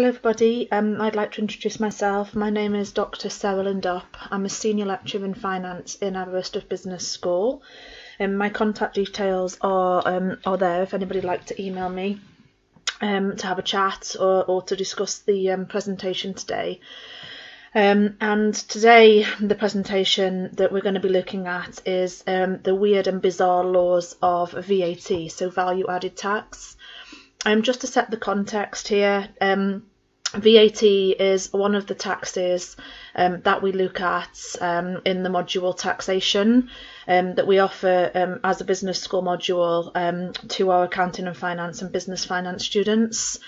Hello everybody, um, I'd like to introduce myself. My name is Dr Sarah Lindop. I'm a Senior Lecturer in Finance in Aberystwyth Business School. Um, my contact details are, um, are there if anybody would like to email me um, to have a chat or, or to discuss the um, presentation today. Um, and today the presentation that we're going to be looking at is um, the weird and bizarre laws of VAT, so value added tax. Um, just to set the context here, um, VAT is one of the taxes um, that we look at um, in the module taxation um, that we offer um, as a business school module um, to our accounting and finance and business finance students.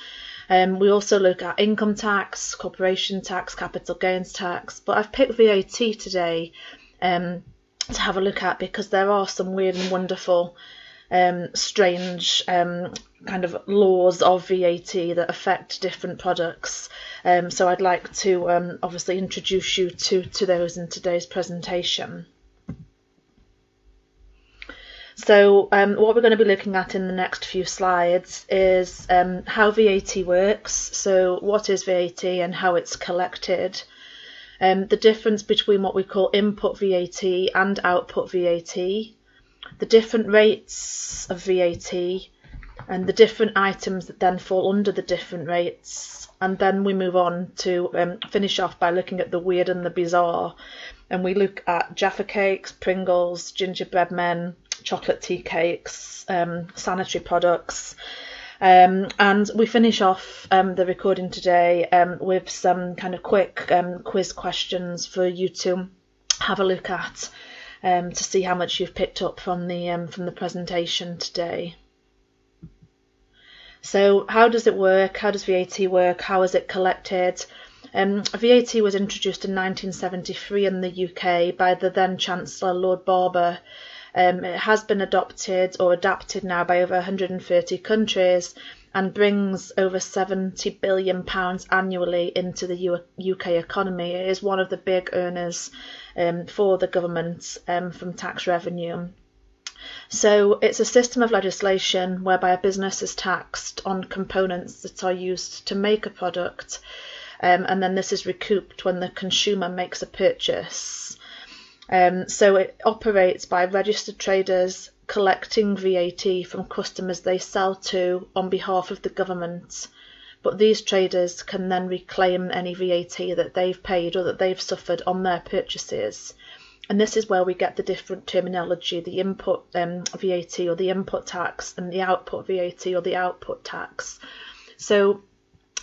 Um, we also look at income tax, corporation tax, capital gains tax, but I've picked VAT today to have a look at because there are some weird and wonderful um, strange um, kind of laws of VAT that affect different products. Um, so I'd like to um, obviously introduce you to, to those in today's presentation. So um, what we're going to be looking at in the next few slides is um, how VAT works, so what is VAT and how it's collected, um, the difference between what we call input VAT and output VAT, the different rates of VAT and the different items that then fall under the different rates. And then we move on to um, finish off by looking at the weird and the bizarre. And we look at Jaffa cakes, Pringles, gingerbread men, chocolate tea cakes, um, sanitary products. Um, and we finish off um, the recording today um, with some kind of quick um, quiz questions for you to have a look at um, to see how much you've picked up from the um, from the presentation today. So how does it work? How does VAT work? How is it collected? Um, VAT was introduced in 1973 in the UK by the then Chancellor Lord Barber. Um, it has been adopted or adapted now by over 130 countries and brings over 70 billion pounds annually into the UK economy. It is one of the big earners um, for the government um, from tax revenue. So it's a system of legislation whereby a business is taxed on components that are used to make a product, um, and then this is recouped when the consumer makes a purchase. Um, so it operates by registered traders collecting VAT from customers they sell to on behalf of the government. But these traders can then reclaim any VAT that they've paid or that they've suffered on their purchases. And this is where we get the different terminology the input um, VAT or the input tax and the output VAT or the output tax. So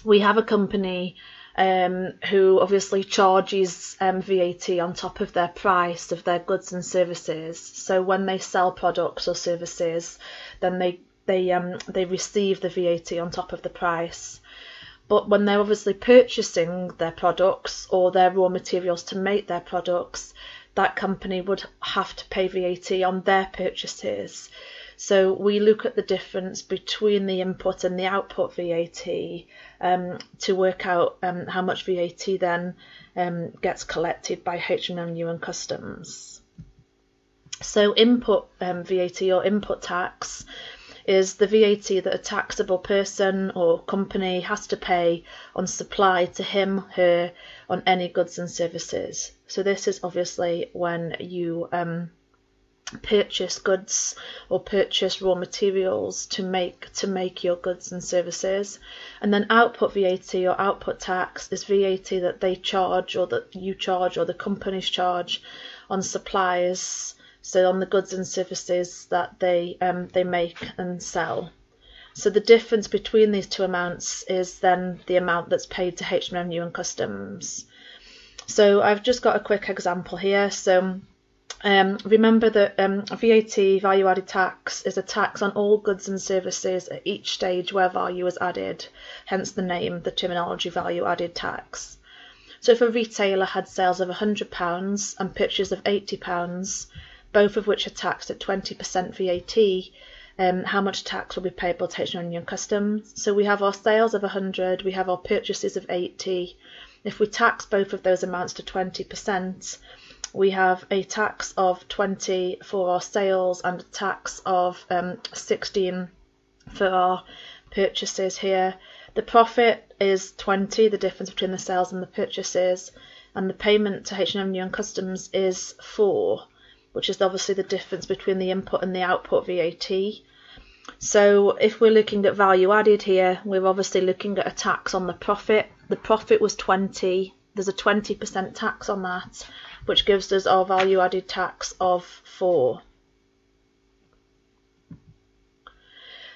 we have a company um, who obviously charges um, VAT on top of their price of their goods and services. So when they sell products or services, then they they um, they receive the VAT on top of the price. But when they're obviously purchasing their products or their raw materials to make their products, that company would have to pay VAT on their purchases. So we look at the difference between the input and the output VAT um, to work out um, how much VAT then um, gets collected by HMRC and Customs. So input um, VAT or input tax is the VAT that a taxable person or company has to pay on supply to him, her, on any goods and services. So this is obviously when you um, purchase goods or purchase raw materials to make to make your goods and services. And then output VAT or output tax is VAT that they charge or that you charge or the companies charge on supplies so on the goods and services that they um, they make and sell. So the difference between these two amounts is then the amount that's paid to HMRC and customs. So I've just got a quick example here. So um, remember that um, VAT, value added tax, is a tax on all goods and services at each stage where value is added, hence the name, the terminology value added tax. So if a retailer had sales of £100 and purchases of £80, both of which are taxed at 20% VAT, um, how much tax will be payable to HMRC and Customs. So we have our sales of 100, we have our purchases of 80. If we tax both of those amounts to 20%, we have a tax of 20 for our sales and a tax of um, 16 for our purchases here. The profit is 20, the difference between the sales and the purchases, and the payment to H&M New and Customs is 4, which is obviously the difference between the input and the output VAT. So if we're looking at value added here, we're obviously looking at a tax on the profit. The profit was 20, there's a 20% tax on that, which gives us our value added tax of 4.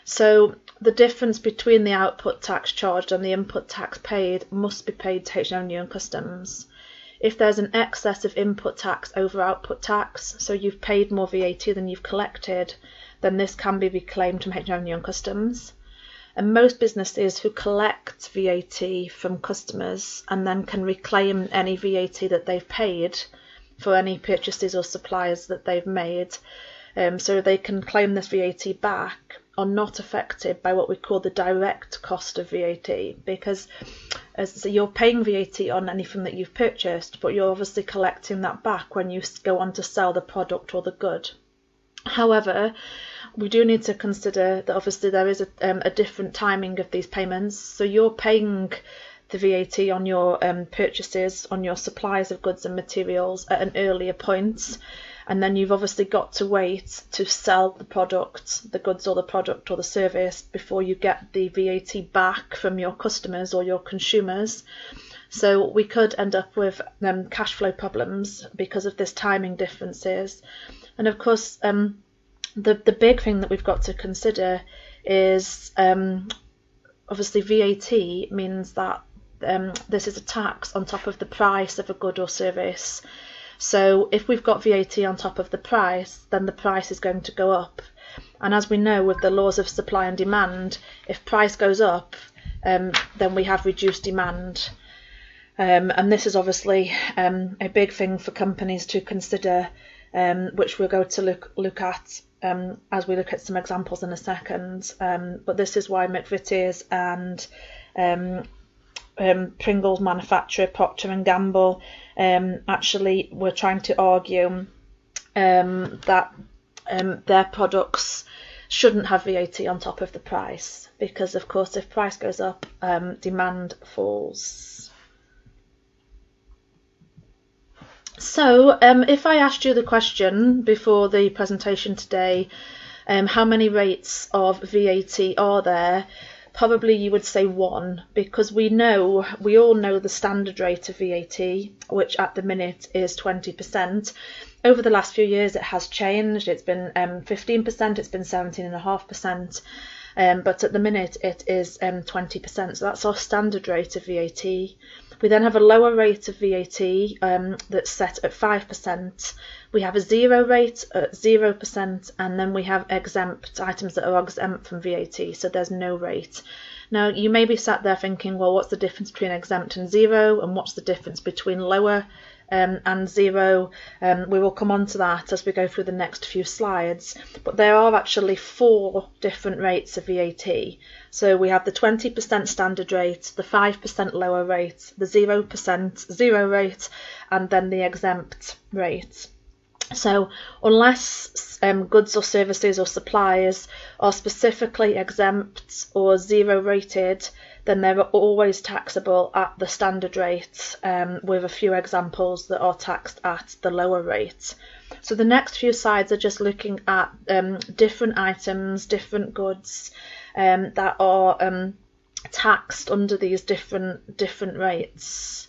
So the difference between the output tax charged and the input tax paid must be paid to H&M New and Customs. If there's an excess of input tax over output tax, so you've paid more VAT than you've collected, then this can be reclaimed from H&M New and Customs. And most businesses who collect VAT from customers and then can reclaim any VAT that they've paid for any purchases or suppliers that they've made, um, so they can claim this VAT back are not affected by what we call the direct cost of VAT because as so you're paying VAT on anything that you've purchased, but you're obviously collecting that back when you go on to sell the product or the good. However, we do need to consider that obviously there is a, um, a different timing of these payments. So you're paying the VAT on your um, purchases, on your supplies of goods and materials at an earlier point and then you've obviously got to wait to sell the product, the goods or the product or the service before you get the VAT back from your customers or your consumers. So we could end up with um, cash flow problems because of this timing differences. And of course, um, the the big thing that we've got to consider is um, obviously VAT means that um, this is a tax on top of the price of a good or service. So if we've got VAT on top of the price, then the price is going to go up. And as we know with the laws of supply and demand, if price goes up, um, then we have reduced demand. Um, and this is obviously um, a big thing for companies to consider, um, which we're going to look look at um, as we look at some examples in a second. Um, but this is why McVitie's and um, Pringles manufacturer Procter and Gamble um, actually were trying to argue um, that um, their products shouldn't have VAT on top of the price because, of course, if price goes up, um, demand falls. So, um, if I asked you the question before the presentation today, how many rates of VAT are there? probably you would say one because we know we all know the standard rate of VAT which at the minute is 20% over the last few years it has changed. It's been um, 15% it's been 17.5% um, but at the minute it is um, 20% so that's our standard rate of VAT we then have a lower rate of VAT um, that's set at 5%. We have a zero rate at 0%, and then we have exempt items that are exempt from VAT, so there's no rate. Now, you may be sat there thinking, well, what's the difference between exempt and zero, and what's the difference between lower um, and zero. Um, we will come on to that as we go through the next few slides. But there are actually four different rates of VAT. So we have the 20% standard rate, the 5% lower rate, the 0% zero rate, and then the exempt rate. So, unless um, goods or services or supplies are specifically exempt or zero rated, then they're always taxable at the standard rates, um, with a few examples that are taxed at the lower rate. So the next few slides are just looking at um, different items, different goods um, that are um, taxed under these different different rates.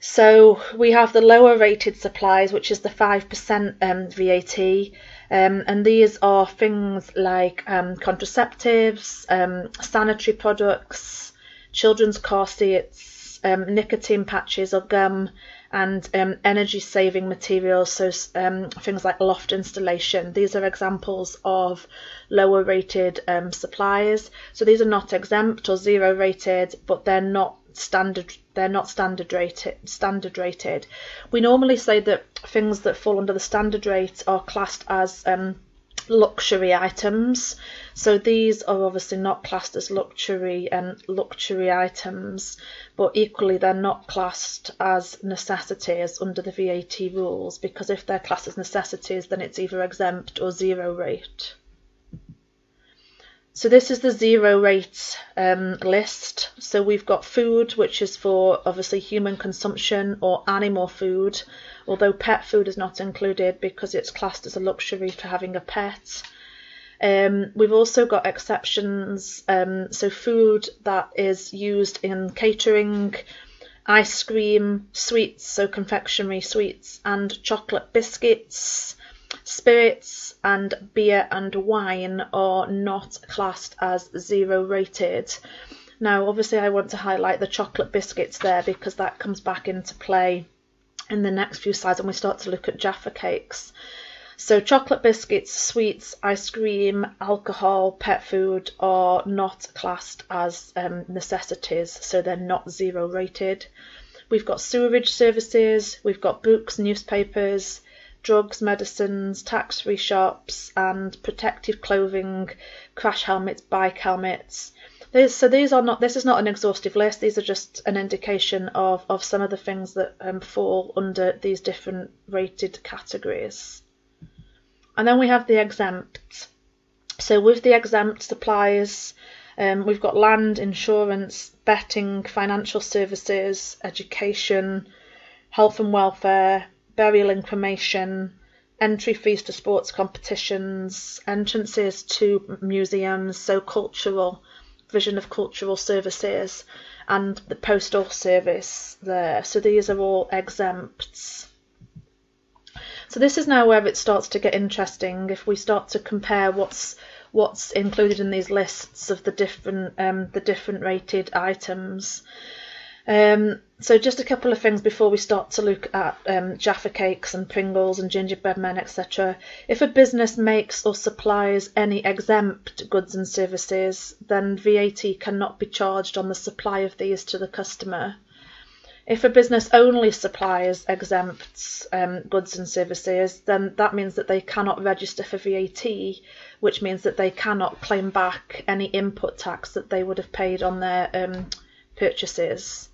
So we have the lower rated supplies, which is the 5% um, VAT, um, and these are things like um, contraceptives, um, sanitary products, children's car seats, um, nicotine patches or gum, and um, energy saving materials, so things like loft installation. These are examples of lower rated suppliers. So these are not exempt or zero rated, but they're not standard they're not standard rated standard rated. We normally say that things that fall under the standard rate are classed as um, luxury items. So these are obviously not classed as luxury and um, luxury items but equally they're not classed as necessities under the VAT rules because if they're classed as necessities then it's either exempt or zero rate so this is the zero rate um, list. So we've got food, which is for obviously human consumption or animal food, although pet food is not included because it's classed as a luxury for having a pet. Um, we've also got exceptions, um, so food that is used in catering, ice cream, sweets, so confectionery sweets, and chocolate biscuits, spirits, and beer and wine are not classed as zero rated. Now, obviously, I want to highlight the chocolate biscuits there because that comes back into play in the next few slides when we start to look at Jaffa cakes. So chocolate biscuits, sweets, ice cream, alcohol, pet food are not classed as um, necessities, so they're not zero rated. We've got sewerage services, we've got books, newspapers, drugs, medicines, tax-free shops, and protective clothing, crash helmets, bike helmets. These, so these are not. This is not an exhaustive list. These are just an indication of of some of the things that um, fall under these different rated categories. And then we have the exempt. So with the exempt suppliers, um, we've got land, insurance, betting, financial services, education, health and welfare, burial and cremation, entry fees to sports competitions, entrances to museums, so cultural, vision of cultural services, and the postal service there. So these are all exempts. So this is now where it starts to get interesting if we start to compare what's what's included in these lists of the different um, the different rated items. Um, so just a couple of things before we start to look at um, Jaffa cakes and Pringles and gingerbread men, etc. If a business makes or supplies any exempt goods and services, then VAT cannot be charged on the supply of these to the customer. If a business only supplies exempt um, goods and services, then that means that they cannot register for VAT, which means that they cannot claim back any input tax that they would have paid on their um, purchases.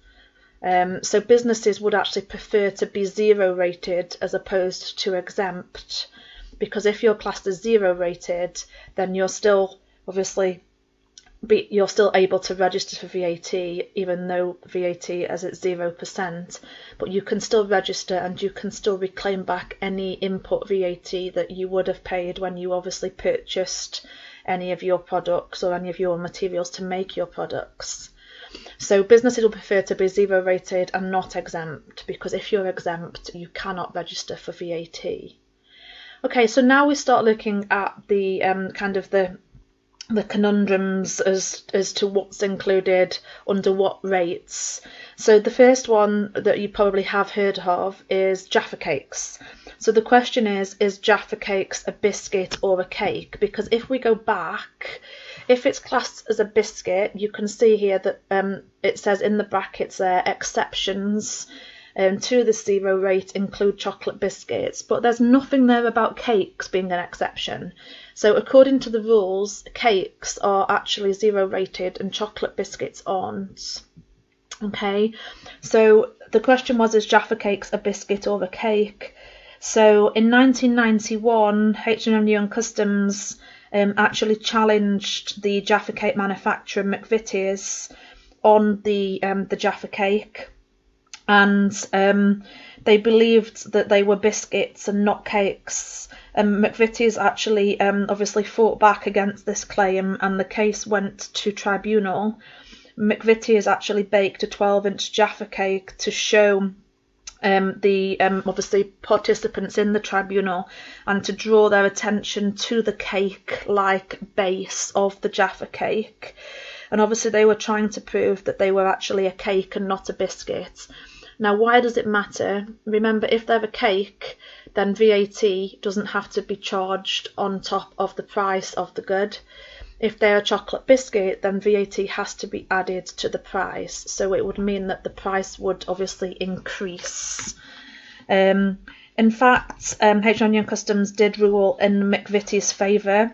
Um, so businesses would actually prefer to be zero rated as opposed to exempt, because if you're classed as zero rated, then you're still obviously be, you're still able to register for VAT even though VAT as it's zero percent, but you can still register and you can still reclaim back any input VAT that you would have paid when you obviously purchased any of your products or any of your materials to make your products. So businesses will prefer to be zero rated and not exempt because if you're exempt, you cannot register for VAT. Okay, so now we start looking at the um, kind of the the conundrums as as to what's included under what rates. So the first one that you probably have heard of is Jaffa cakes. So the question is is Jaffa cakes a biscuit or a cake? Because if we go back, if it's classed as a biscuit, you can see here that um, it says in the brackets there exceptions um, to the zero rate include chocolate biscuits, but there's nothing there about cakes being an exception. So according to the rules, cakes are actually zero rated and chocolate biscuits aren't. Okay, so the question was, is Jaffa cakes a biscuit or a cake? So in 1991, H&M Customs um, actually challenged the Jaffa cake manufacturer McVitie's on the um, the Jaffa cake, and um, they believed that they were biscuits and not cakes. And McVitie's actually um, obviously fought back against this claim, and the case went to tribunal. McVitie's actually baked a 12-inch Jaffa cake to show um, the um, obviously participants in the tribunal and to draw their attention to the cake-like base of the Jaffa cake. And obviously they were trying to prove that they were actually a cake and not a biscuit. Now, why does it matter? Remember, if they're a cake, then VAT doesn't have to be charged on top of the price of the good. If they're a chocolate biscuit, then VAT has to be added to the price. So it would mean that the price would obviously increase. Um, in fact, um, H&M Customs did rule in McVitie's favour.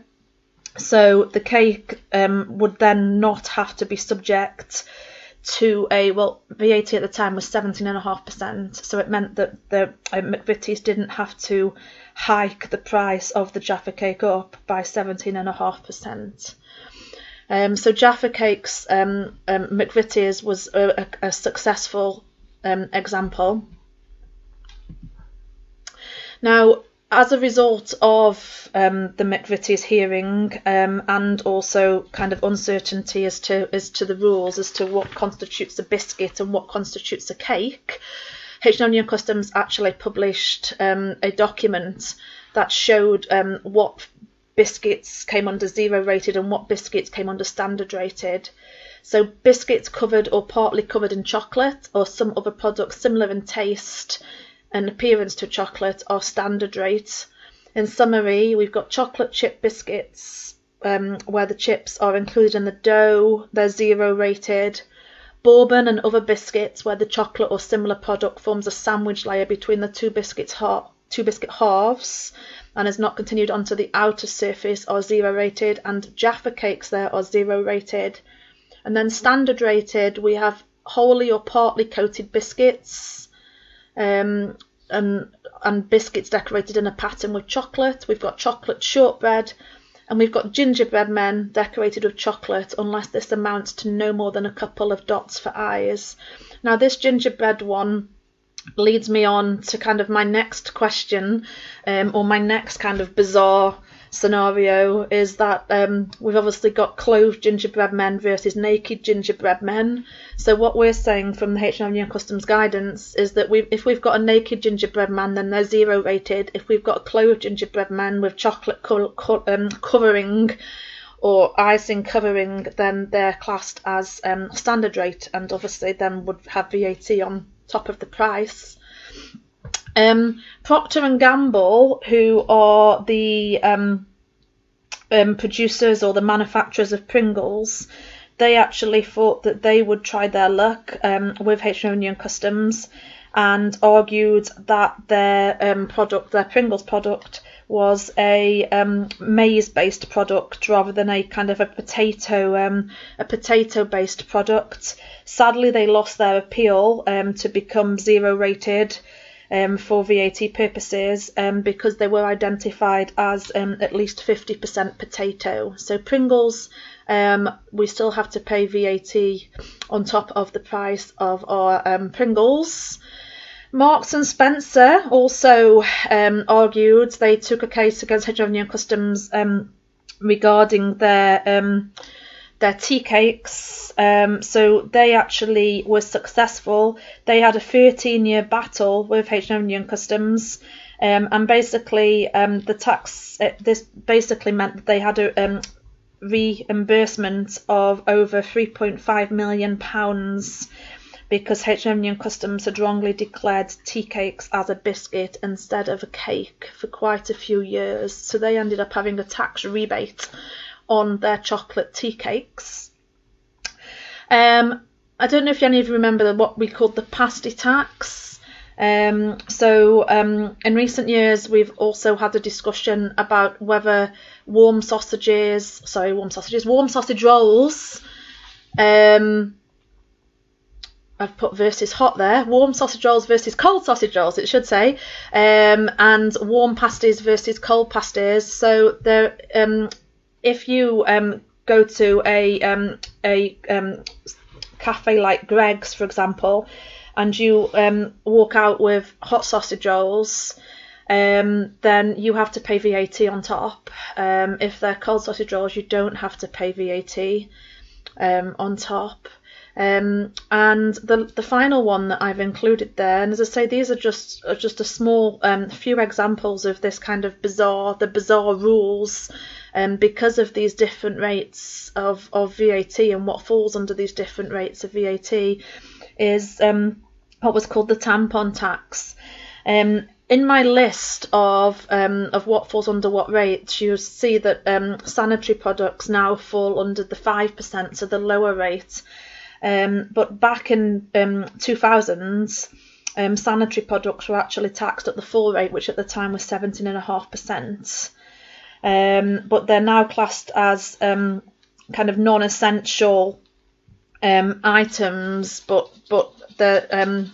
So the cake um, would then not have to be subject to a well VAT at the time was 17.5%, so it meant that the uh, McVitie's didn't have to hike the price of the Jaffa cake up by 17.5%. Um, so Jaffa Cakes, um, um, McVitie's was a, a, a successful um, example. Now, as a result of um, the McVitie's hearing um, and also kind of uncertainty as to as to the rules as to what constitutes a biscuit and what constitutes a cake, H&M Customs actually published um, a document that showed um, what biscuits came under zero rated and what biscuits came under standard rated. So biscuits covered or partly covered in chocolate or some other products similar in taste and appearance to chocolate are standard rates. In summary, we've got chocolate chip biscuits um, where the chips are included in the dough, they're zero rated. Bourbon and other biscuits where the chocolate or similar product forms a sandwich layer between the two biscuits two biscuit halves and is not continued onto the outer surface are zero rated and Jaffa cakes there are zero rated. And then standard rated we have wholly or partly coated biscuits um, and, and biscuits decorated in a pattern with chocolate. We've got chocolate shortbread and we've got gingerbread men decorated with chocolate unless this amounts to no more than a couple of dots for eyes. Now this gingerbread one leads me on to kind of my next question um, or my next kind of bizarre scenario is that um, we've obviously got clothed gingerbread men versus naked gingerbread men. So what we're saying from the H&M Customs guidance is that we if we've got a naked gingerbread man, then they're zero rated. If we've got a clothed gingerbread man with chocolate co- co- um, covering or icing covering, then they're classed as um, standard rate and obviously then would have VAT on top of the price. Um, Procter and Gamble, who are the um, um, producers or the manufacturers of Pringles, they actually thought that they would try their luck um, with H&M Customs and argued that their um, product, their Pringles product, was a um, maize-based product rather than a kind of a potato a potato-based product. Sadly, they lost their appeal to become zero-rated um, for VAT purposes um, because they were identified as um, at least 50% potato. So Pringles, um, we still have to pay VAT on top of the price of our um, Pringles. Marks and Spencer also um, argued they took a case against H&M Customs regarding their their tea cakes. Um, so they actually were successful. They had a 13 year battle with H&M Young Customs. Um, and basically, um, the tax, uh, this basically meant that they had a um, reimbursement of over 3.5 million pounds because H&M Young Customs had wrongly declared tea cakes as a biscuit instead of a cake for quite a few years. So they ended up having a tax rebate on their chocolate tea cakes. Um, I don't know if any of you remember what we called the pasty tax. Um, so um, in recent years, we've also had a discussion about whether warm sausages, sorry, warm sausages, warm sausage rolls. Um, I've put versus hot there. Warm sausage rolls versus cold sausage rolls, it should say, um, and warm pasties versus cold pasties. So there, um, if you um, go to a um, a um, cafe like Greggs, for example, and you um, walk out with hot sausage rolls, um, then you have to pay VAT on top. Um, if they're cold sausage rolls, you don't have to pay VAT on top. Um, and the the final one that I've included there, and as I say, these are just are just a small um, few examples of this kind of bizarre the bizarre rules um, because of these different rates of, of VAT and what falls under these different rates of VAT is um, what was called the tampon tax. Um, in my list of um, of what falls under what rates, you see that um, sanitary products now fall under the five percent, so the lower rate. Um, but back in um, 2000s, um, sanitary products were actually taxed at the full rate, which at the time was 17.5% um, but they're now classed as um, kind of non-essential um, items, but but they're um,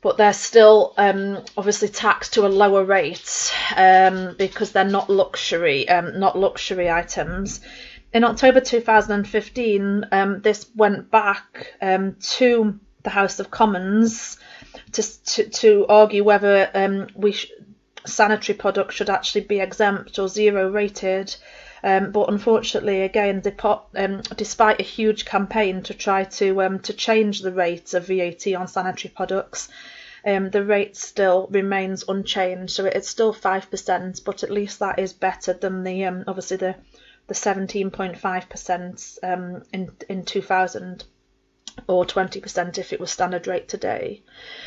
but they're still um, obviously taxed to a lower rate um, because they're not luxury, not luxury items. in October 2015, um, this went back to the House of Commons to to, to argue whether um, we sh- sanitary products should actually be exempt or zero rated. Um, but unfortunately, again, um, despite a huge campaign to try to um, to change the rate of VAT on sanitary products, um, the rate still remains unchanged. So it's still five percent, but at least that is better than the um, obviously the the 17.5 percent um, in in 2000 or 20% if it was standard rate today.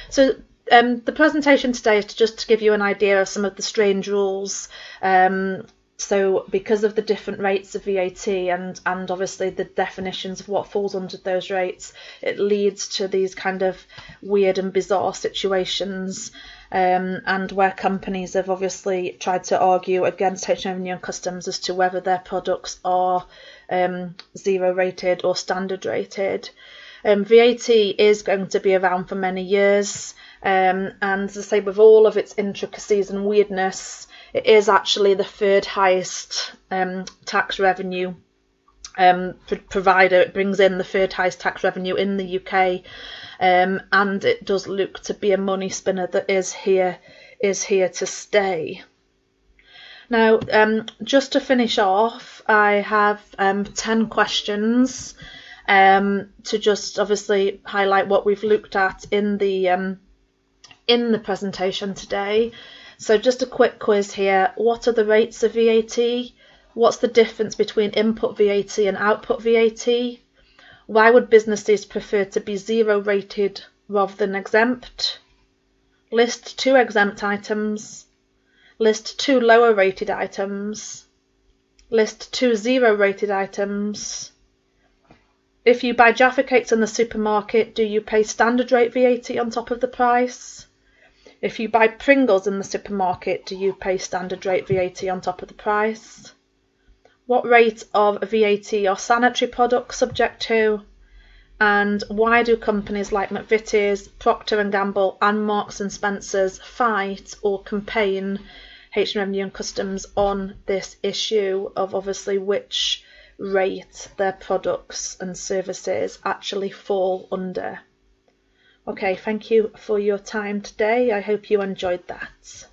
So um, the presentation today is to just to give you an idea of some of the strange rules. Um, so because of the different rates of VAT and and obviously the definitions of what falls under those rates, it leads to these kind of weird and bizarre situations. Um, and where companies have obviously tried to argue against Revenue and Customs as to whether their products are um, zero rated or standard rated. Um, VAT is going to be around for many years, um, and as I say, with all of its intricacies and weirdness, it is actually the third highest um, tax revenue um, provider. It brings in the third highest tax revenue in the UK, um, and it does look to be a money spinner that is here is here to stay. Now, um, just to finish off, I have um, 10 questions um, to just obviously highlight what we've looked at in the um, in the presentation today. So just a quick quiz here. What are the rates of VAT? What's the difference between input VAT and output VAT? Why would businesses prefer to be zero rated rather than exempt? List two exempt items. List two lower rated items. List two zero rated items. If you buy Jaffa cakes in the supermarket, do you pay standard rate VAT on top of the price? If you buy Pringles in the supermarket, do you pay standard rate VAT on top of the price? What rate of VAT are sanitary products subject to? And why do companies like McVitie's, Procter & Gamble and Marks & Spencer's fight or campaign H Revenue and Customs on this issue of obviously which rate their products and services actually fall under. Okay, thank you for your time today. I hope you enjoyed that.